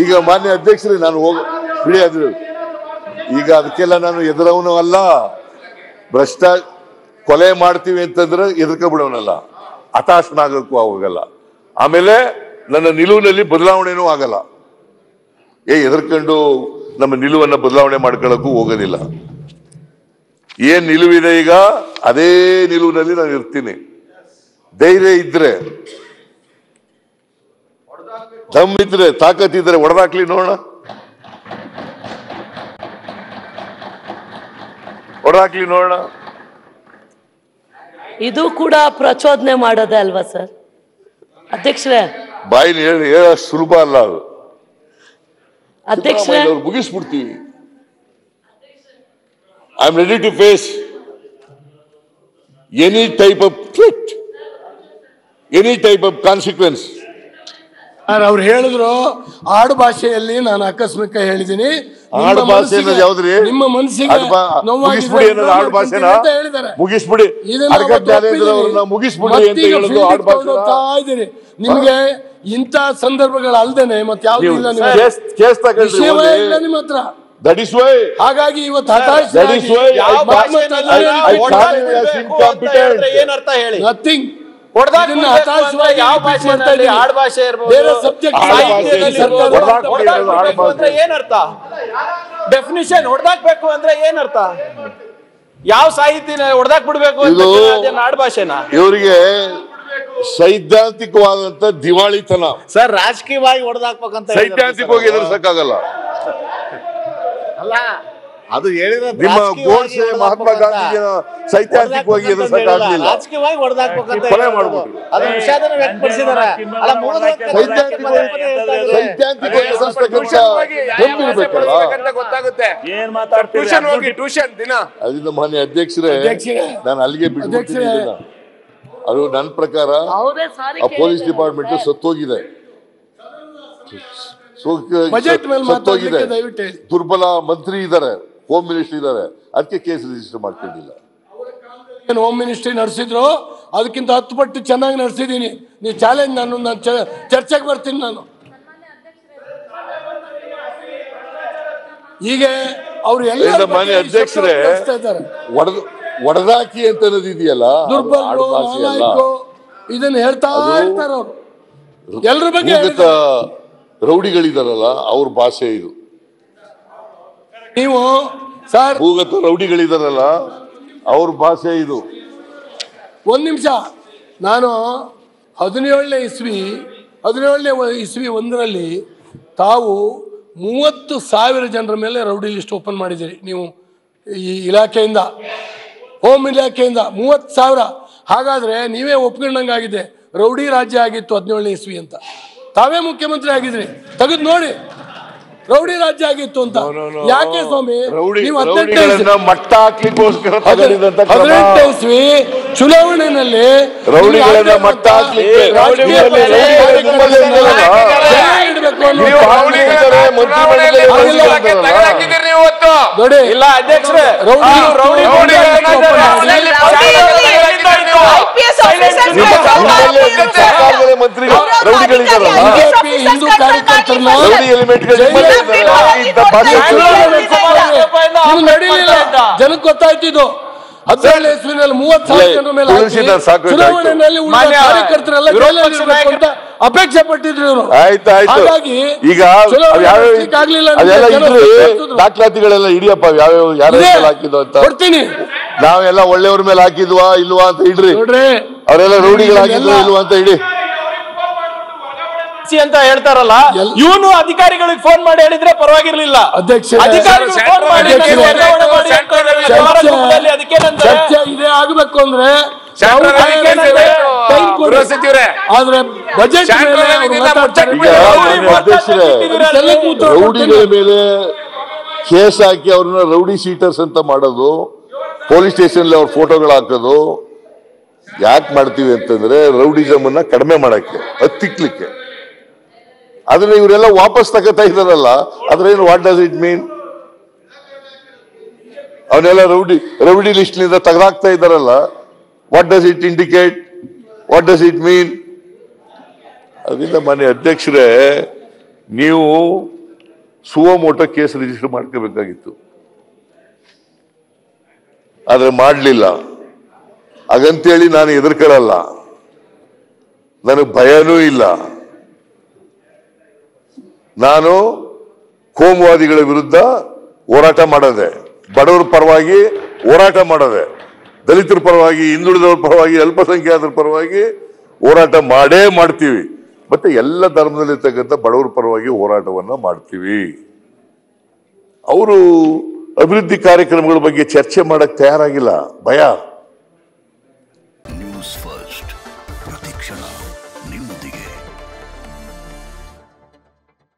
ಈಗ ಮಾನ್ಯ ಅಧ್ಯಕ್ಷರೇ, ನಾನು ಹೋಗ ಬಿಡಿ ಈಗ ಅದಕ್ಕೆಲ್ಲ ನಾನು ಎದುರವನು ಅಲ್ಲ. ಭ್ರಷ್ಟ ಕೊಲೆ ಮಾಡ್ತೀವಿ ಅಂತಂದ್ರೆ ಎದುರ್ಕೊಬಿಡೋನಲ್ಲ ಹತಾಶನಾಗಕ್ಕೂ ಹೋಗಲ್ಲ ಆಮೇಲೆ ನನ್ನ ನಿಲುವಿನಲ್ಲಿ ಬದಲಾವಣೆನೂ ಆಗಲ್ಲ. ಏ, ಎದುರ್ಕೊಂಡು ನಮ್ಮ ನಿಲುವನ್ನ ಬದಲಾವಣೆ ಮಾಡ್ಕೊಳ್ಳಕ್ಕೂ ಹೋಗೋದಿಲ್ಲ. ಏನ್ ನಿಲುವಿದೆ ಈಗ, ಅದೇ ನಿಲುವಿನಲ್ಲಿ ನಾನು ಇರ್ತೀನಿ. ಧೈರ್ಯ ಇದ್ರೆ ದಮ್ ಇದ್ರೆ ತಾಕತ್ ಇದ್ರೆ ಹೊಡೆದಾಕ್ಲಿ ನೋಡೋಣ. ಹೊಡೆದಾಕ್ಲಿ ನೋಡೋಣ. ಇದು ಕೂಡ ಪ್ರಚೋದನೆ ಮಾಡೋದೇ ಅಲ್ವಾ ಸರ್? ಅಧ್ಯಕ್ಷರೇ. ಬಾಯಿನ ಹೇಳಿ ಸುಲಭ ಅಲ್ಲ ಅದು. ಅಧ್ಯಕ್ಷರೇ. ಮುಗಿಸ್ಬಿಡ್ತೀವಿ. I am ready to face any type of threat any type of consequence sir ಅವ್ರು ಹೇಳಿದ್ರು ಆಡು ಭಾಷೆಯಲ್ಲಿ ನಾನು ಆಕಸ್ಮಿಕ ಹೇಳಿದೀನಿ. ಆಡು ಭಾಷೆ ಯಾವ್ದ್ರಿ? ನಿಮ್ಮ ಮನಸ್ಸಿಗೆ ಮುಗಿಸ್ಬಿಡಿ ಅನ್ನೋದು ಆಡು ಭಾಷೆನ? ಮುಗಿಸ್ಬಿಡಿ. ಇದನ್ನ ಜ್ಞಾನೇಂದ್ರ ಅವ್ರನ್ನ ಮುಗಿಸ್ಬಿಡಿ ಅಂತ ಹೇಳೋದು ಆಡು ನಿಮ್ಗೆ ಇಂಥ ಸಂದರ್ಭಗಳು ಅಲ್ದೇನೆ ಮತ್ತೆ ಯಾವ್ದು ಇಲ್ಲ ನಿಮ್ಮ ಹತ್ರ. ದಟ್ ಇಸ್ ವೈ ಹಾಗಾಗಿ ಇವತ್ತು That is why I- I- I ಯಾವ ಭಾಷೆ. ಆಡ್ ಭಾಷೆ ಇರ್ಬೋದು ಬೇರೆ subject ಆಡು ಸಾಹಿತ್ಯದಲ್ಲಿ ಭಾಷೆ ಇರ್ಬೋದು. ಹೊಡ್ದಾಕ್ ಹೊಡ್ದಾಕ್ ಬಿಡೋದು ಆಡು ಅಂದ್ರೆ ಭಾಷೆ. ಏನ್ ಅರ್ಥ ಡೆಫಿನಿಷನ್ ಹೊಡ್ದಾಕ್ಬೇಕು ಅಂದ್ರೆ ಏನ್ ಅರ್ಥ ಯಾವ ಸಾಹಿತ್ಯನ ಹೊಡ್ದಾಕ್ ಬಿಡ್ಬೇಕು ಅಂತ ಇದು- ಅದೇನ್ ಆಡ್ ಭಾಷೆನಾ ಇವರಿಗೆ ಸೈದ್ಧಾಂತಿಕವಾದಂತ ದಿವಾಳಿತನ ಸರ್ ರಾಜಕೀಯವಾಗಿ ಹೊಡೆದಾಕ್ಬೇಕಂತ ಸೈದ್ಧಾಂತಿಕವಾಗಿ ಎದುರಿಸಕ್ಕಾಗಲ್ಲ ಅಲ್ಲ ಅದು ಹೇಳಿದ್ರೆ ನಿಮ್ಮ ಗೋಡ್ಸೆ ಮಹಾತ್ಮ ಗಾಂಧೀಜಿಯ ಸೈದ್ಧಾಂತಿಕವಾಗಿ ಎದುರಿಸಕ್ಕಾಗಲಿಲ್ಲ ರಾಜಕೀಯವಾಗಿ ಹೊಡೆದಾಕ್ಬೇಕಂತ ಕೊಲೆ ಮಾಡ್ಬಿಟ್ರು. ಅದು ವಿಷಾದನ ವ್ಯಕ್ತಪಡಿಸಿದಾರೆ ಅಲ್ಲ ಮುಗಿದ ಹೊತ್ತಿಗೆ ಸೈದ್ಧಾಂತಿಕ ಪದೇ ಪದೇ ಹೇಳ್ತಾ ಇದ್ದಾರೆ. ಸೈದ್ಧಾಂತಿಕವಾಗಿ ಎದುರಿಸ್ತಕ್ಕಂಥ ದಮ್ಮಿರ್ಬೇಕಲ್ಲ ಗೊತ್ತಾಗುತ್ತೆ ಏನ್ ಮಾತಾಡ್ತೀರಿ ಟ್ಯೂಷನ್ ಹೋಗಿ ಟ್ಯೂಷನ್ ದಿನ. ಅದರಿಂದ ಮಾನ್ಯ ಅಧ್ಯಕ್ಷರೇ. ನಾನು ಅಲ್ಲಿಗೆ ಬಿಡ್ತೀನಿ ಅಧ್ಯಕ್ಷರೇ. ಅದು ನನ್ನ ಪ್ರಕಾರ ಆ ಪೊಲೀಸ್ ಡಿಪಾರ್ಟ್ಮೆಂಟ್ ಸತ್ತೋಗಿದೆ. ಹೋಗಿದೆ ಬಜೆಟ್ ಮೇಲೆ ಸತ್ತೋಗಿದೆ. ದುರ್ಬಲ ಮಂತ್ರಿ ಇದ್ದಾರೆ. ಹೋಮ್ ಮಿನಿಸ್ಟರ್ ಇದ್ದಾರೆ ಅದಕ್ಕೆ ಕೇಸ್ ರಿಜಿಸ್ಟರ್ ಮಾಡ್ಕೊಂಡಿಲ್ಲ. ಏನು ಹೋಮ್ ಮಿನಿಸ್ಟ್ರಿ ನಡೆಸಿದ್ರು? ಅದಕ್ಕಿಂತ ಹತ್ತು ಪಟ್ಟು ಚೆನ್ನಾಗಿ ನಡೆಸಿದ್ದೀನಿ ನೀವು ಚಾಲೆಂಜ್ ನಾನು ನಾನು ಚರ್ಚೆಗೆ ಬರ್ತೀನಿ ನಾನು. ಹೀಗೆ ಅವರು ಎಲ್ಲ ಮಾನ್ಯ ಅಧ್ಯಕ್ಷರೇ ಒಡೆದ ಒಡೆದಾಕಿ ಅಂತ ಅನ್ನೋದು ಇದೆಯಲ್ಲ? ಅದು ದುರ್ಬಲರು ಆಡು ಭಾಷೆ ಅಲ್ಲ. ಇದನ್ನ ಹೇಳ್ತಾ ಇರ್ತಾರ ಅವರು. ಎಲ್ರ ಬಗ್ಗೆ ಭೂಗತ. ರೌಡಿಗಳಿದಾರಲ್ಲ ಅವ್ರ ಭಾಷೆ ಇದು. ನೀವು ಸರ್. ಭೂಗತ ರೌಡಿಗಳಿದಾರಲ್ಲ ಅವ್ರ ಭಾಷೆ ಇದು. ಒಂದು ನಿಮಿಷ. ನಾನು ಹದಿನೇಳನೇ ಇಸ್ವಿ ಹದಿನೇಳನೇ ಇಸ್ವಿ ಒಂದರಲ್ಲಿ ತಾವು ಮೂವತ್ತು ಸಾವಿರ ಜನರ ಮೇಲೆ ರೌಡಿ ಲಿಸ್ಟ್ ಓಪನ್ ಮಾಡಿದ್ದೀರಿ. ನೀವು ಈ ಇಲಾಖೆಯಿಂದ ಹೋಮ್ ಇಲಾಖೆಯಿಂದ ಮೂವತ್ತು ಸಾವಿರ. ಹಾಗಾದ್ರೆ ನೀವೇ ಒಪ್ಕೊಂಡಂಗಾಗಿದೆ ರೌಡಿ ರಾಜ್ಯ ಆಗಿತ್ತು ಹದಿನೇಳನೇ ಇಸ್ವಿ ಅಂತ. ತಾವೇ ಮುಖ್ಯಮಂತ್ರಿ ಆಗಿದ್ರಿ. ತೆಗೆದು ನೋಡಿ. ರೌಡಿ ರಾಜ್ಯ ಆಗಿತ್ತು ಅಂತ. ಯಾಕೆ ಸ್ವಾಮಿ? ರೌಡಿ ನೀವು ಹದಿನೆಂಟನೇ ಮಟ್ಟ ಹಾಕ್ಲಿಕ್ಕೋಸ್ಕರ. ಹದಿನೆಂಟನೇ ಇಸ್ವಿ ಚುನಾವಣೆಯಲ್ಲಿ ರೌಡಿಗಳನ್ನ ಮಟ್ಟ ಹಾಕ್ಲಿಕ್ಕೆ ನೋಡಿ ಇಲ್ಲ ಅಧ್ಯಕ್ಷರೇ ರೌಡಿ ರೌಡಿ ರೌಡಿಗಳನ್ನ ರೌಡಿ ರೌಡಿ ಐಪಿಎಸ್ ಆಫೀಸರ್ಸ್ ನಿಮ್ಮ ನಿಮ್ಮಲ್ಲಿ ಮಂತ್ರಿಗಳು ರೌಡಿಗಳಿದ್ದಾರಲ್ಲ ಬಿಜೆಪಿ ಹಿಂದೂ ಕಾರ್ಯಕರ್ತರನ್ನ ರೌಡಿ ಇದು ನಡೀಲಿಲ್ಲ. ಜನಕ್ಕೆ ಗೊತ್ತಾಯ್ತು ಇದು ಹದಿನೇಳು ಇಸ್ವಿನಲ್ಲಿ ಮೂವತ್ತು ಸಾವಿರ ಜನರ ಮೇಲೆ ಚುನಾವಣೆಯಲ್ಲಿ ಕಾರ್ಯಕರ್ತರೆಲ್ಲ ಅಂತ ಅಪೇಕ್ಷೆ ಪಟ್ಟಿದ್ರು ಇವರು. ಆಯ್ತು ಆಯ್ತು. ಹಾಗಾಗಿ ಈಗ. ದಾಖಲಾತಿಗಳೆಲ್ಲ ಇಡಿಯಪ್ಪ ಯಾವ್ಯಾವ ಯಾರ. ಹಾಕಿದ್ವು ಅಂತ. ಕೊಡ್ತೀನಿ. ನಾವೆಲ್ಲ ಒಳ್ಳೆಯವ್ರ ಮೇಲೆ ಹಾಕಿದ್ವಾ ಇಲ್ವಾ ಅಂತ ಇಡ್ರಿ. ನೋಡ್ರಿ. ಅವರೆಲ್ಲ ರೌಡಿಗಳು ಹಾಕಿದ್ವಾ ಇಲ್ವಾ ಅಂತ ಇಡಿ. ಅಂತ ಹೇಳ್ತಾರಲ್ಲ ಇವನು ಅಧಿಕಾರಿಗಳಿಗೆ ಫೋನ್ ಮಾಡಿ ಹೇಳಿದ್ರೆ ಪರವಾಗಿರ್ಲಿಲ್ಲ. ಇದೇ ಆಗ್ಬೇಕು ಅಂದ್ರೆ. ಆದ್ರೆ ಬಜೆಟ್ ರೌಡಿಗಳ ಮೇಲೆ ಕೇಸ್ ಹಾಕಿ ಅವ್ರನ್ನ ರೌಡಿ ಸೀಟರ್ಸ್ ಅಂತ ಮಾಡೋದು ಪೊಲೀಸ್ ಸ್ಟೇಷನ್ ಅವ್ರ ಫೋಟೋಗಳು ಹಾಕೋದು ಯಾಕೆ ಮಾಡ್ತೀವಿ ಅಂತಂದ್ರೆ ರೌಡಿಸಮ್ ಅನ್ನ ಕಡಿಮೆ ಮಾಡಕ್ಕೆ ಹತ್ತಿಕ್ಲಿಕ್ಕೆ. ಅದನ್ನ ಇವರೆಲ್ಲ ವಾಪಸ್ ತಗೋತಾ ಇದಾರಲ್ಲ ಅದ್ರೇನು ವಾಟ್ ಡಸ್ ಇಟ್ ಮೀನ್ ಅವನ್ನೆಲ್ಲ ರೌಡಿ ರೌಡಿ ಲಿಸ್ಟ್ನಿಂದ ತೆಗೆದಾಕ್ತಾ ಇದ್ದಾರಲ್ಲ what does it indicate what does it mean ಅದರಿಂದ ಮನೆ ಅಧ್ಯಕ್ಷರೇ, ನೀವು ಸುವಮೋಟೋ ಕೇಸ್ ರಿಜಿಸ್ಟರ್ ಮಾಡ್ಕೋಬೇಕಾಗಿತ್ತು. ಆದ್ರೆ ಮಾಡಲಿಲ್ಲ. ಹಾಗಂತೇಳಿ ನಾನು ಎದುರ್ಕೊಳ್ಳಲ್ಲ ನನಗೆ ಭಯನೂ ಇಲ್ಲ. ನಾನು ಕೋಮುವಾದಿಗಳ ವಿರುದ್ಧ ಹೋರಾಟ ಮಾಡದೆ, ಬಡವರ ಪರವಾಗಿ ಹೋರಾಟ ಮಾಡದೆ, ದಲಿತರ ಪರವಾಗಿ, ಹಿಂದುಳಿದವರ ಪರವಾಗಿ, ಅಲ್ಪಸಂಖ್ಯಾತರ ಪರವಾಗಿ ಹೋರಾಟ ಮಾಡೇ ಮಾಡ್ತೀವಿ. ಮತ್ತೆ ಎಲ್ಲ ಧರ್ಮದಲ್ಲಿರ್ತಕ್ಕಂಥ ಬಡವರ ಪರವಾಗಿ ಹೋರಾಟವನ್ನು ಮಾಡ್ತೀವಿ. ಅವರು ಅಭಿವೃದ್ಧಿ ಕಾರ್ಯಕ್ರಮಗಳ ಬಗ್ಗೆ ಚರ್ಚೆ ಮಾಡಕ್ಕೆ ತಯಾರಾಗಿಲ್ಲ. ಭಯ.